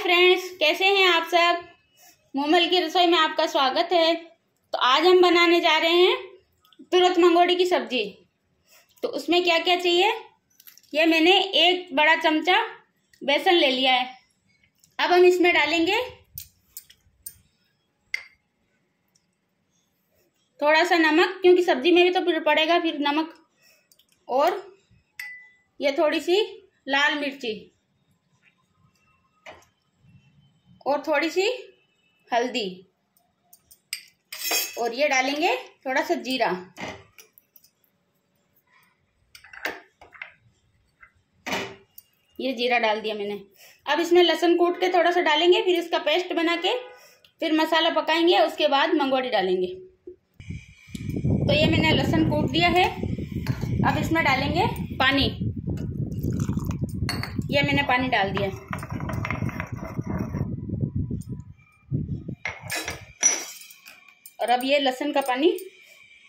Friends कैसे हैं आप सब? मोमल की रसोई में आपका स्वागत है। तो आज हम बनाने जा रहे हैं तुरंत मंगोड़ी की सब्ज़ी। तो उसमें क्या क्या चाहिए? ये मैंने एक बड़ा चमचा बेसन ले लिया है। अब हम इसमें डालेंगे थोड़ा सा नमक, क्योंकि सब्ज़ी में भी तो फिर पड़ेगा फिर नमक। और यह थोड़ी सी लाल मिर्ची। और थोड़ी सी हल्दी। और ये डालेंगे थोड़ा सा जीरा। ये जीरा डाल दिया मैंने। अब इसमें लहसुन कूट के थोड़ा सा डालेंगे, फिर इसका पेस्ट बना के फिर मसाला पकाएँगे, उसके बाद मंगवाड़ी डालेंगे। तो ये मैंने लहसुन कूट दिया है। अब इसमें डालेंगे पानी। ये मैंने पानी डाल दिया। और अब ये लहसुन का पानी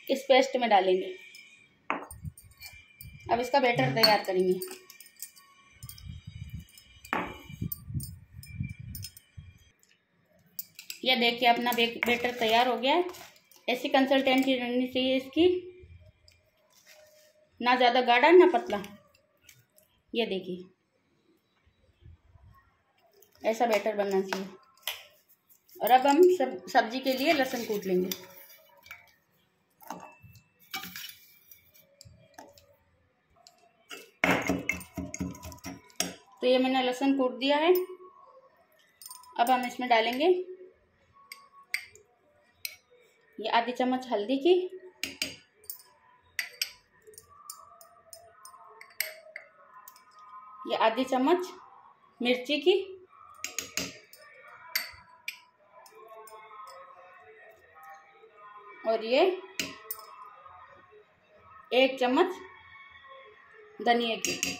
इस पेस्ट में डालेंगे। अब इसका बैटर तैयार करेंगे। यह देखिए, अपना बैटर तैयार हो गया है। ऐसी कंसल्टेंसी रहनी चाहिए इसकी। ना ज़्यादा गाढ़ा, ना पतला। ये देखिए। ऐसा बैटर बनना चाहिए। और अब हम सब सब्ज़ी के लिए लहसुन कूट लेंगे। तो ये मैंने लहसुन कूट दिया है। अब हम इसमें डालेंगे ये आधी चम्मच हल्दी की। ये आधी चम्मच मिर्ची की। और ये एक चम्मच धनिया की।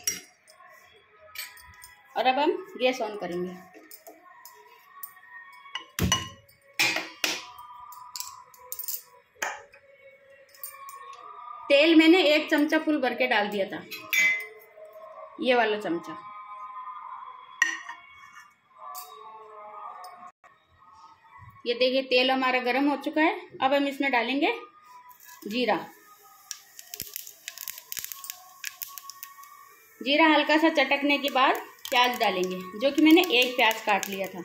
और अब हम गैस ऑन करेंगे। तेल मैंने एक चमचा फुल भर के डाल दिया था। ये वाला चमचा ये देखिए, तेल हमारा गर्म हो चुका है। अब हम इसमें डालेंगे जीरा। जीरा हल्का सा चटकने के बाद प्याज डालेंगे, जो कि मैंने एक प्याज काट लिया था।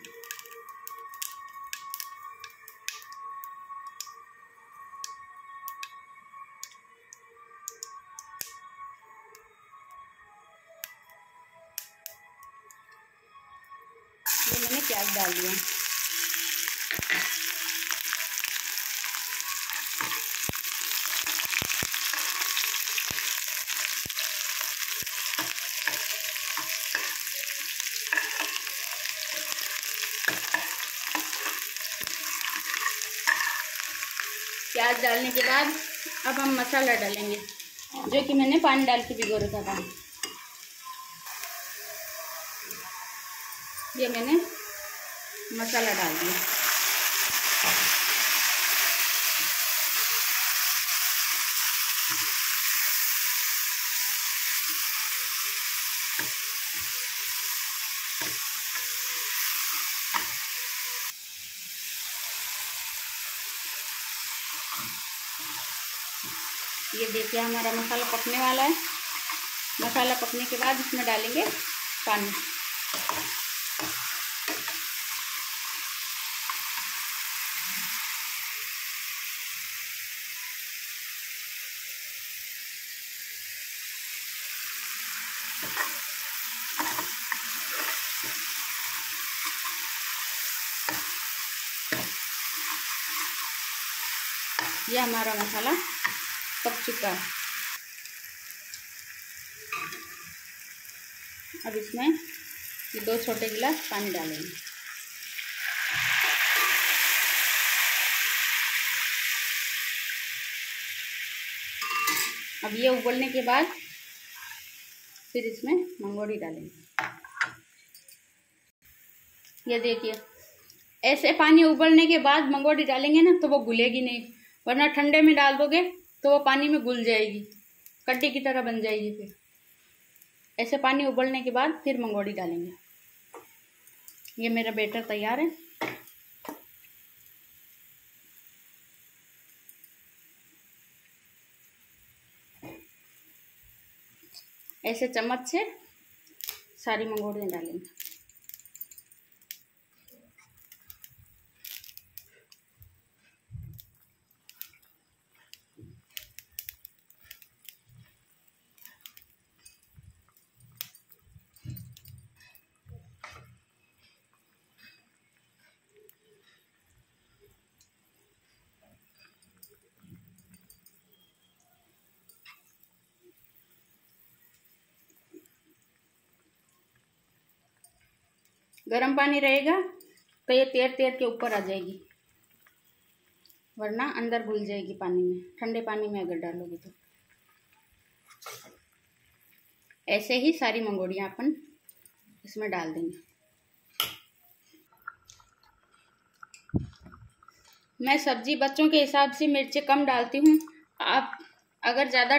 ये मैंने प्याज डाल दिया। प्याज डालने के बाद अब हम मसाला डालेंगे, जो कि मैंने पानी डाल के भिगो रखा था। ये मैंने मसाला डाल दिया। ये देखिए हमारा मसाला पकने वाला है। मसाला पकने के बाद इसमें डालेंगे पानी। ये हमारा मसाला पक चुका है। अब इसमें ये दो छोटे गिलास पानी डालेंगे। अब ये उबलने के बाद फिर इसमें मंगोड़ी डालेंगे। ये देखिए, ऐसे पानी उबलने के बाद मंगोड़ी डालेंगे ना तो वो घुलेगी नहीं। वरना ठंडे में डाल दोगे तो वो पानी में घुल जाएगी। कट्टी की तरह बन जाएगी फिर। ऐसे पानी उबलने के बाद फिर मंगोड़ी डालेंगे। ये मेरा बेटर तैयार है। ऐसे चम्मच से सारी मंगोड़ियाँ डालेंगे। गर्म पानी रहेगा तो ये तैर तैर के ऊपर आ जाएगी। वरना अंदर घुल जाएगी पानी में। ठंडे पानी में अगर डालोगे तो। ऐसे ही सारी मंगोड़ियाँ अपन इसमें डाल देंगे। मैं सब्ज़ी बच्चों के हिसाब से मिर्ची कम डालती हूँ। आप अगर ज़्यादा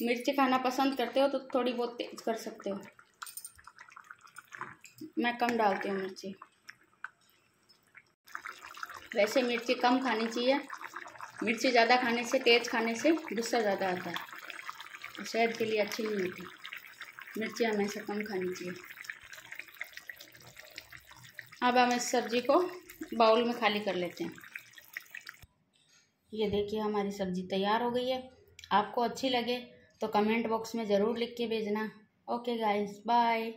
मिर्ची खाना पसंद करते हो तो थोड़ी बहुत तेज कर सकते हो। मैं कम डालती हूँ मिर्ची। वैसे मिर्ची कम खानी चाहिए। मिर्ची ज़्यादा खाने से, तेज़ खाने से गुस्सा ज़्यादा आता है। सेहत के लिए अच्छी नहीं होती। मिर्ची हमेशा कम खानी चाहिए। अब हम इस सब्ज़ी को बाउल में खाली कर लेते हैं। ये देखिए, हमारी सब्ज़ी तैयार हो गई है। आपको अच्छी लगे तो कमेंट बॉक्स में ज़रूर लिख के भेजना। Okay guys, bye.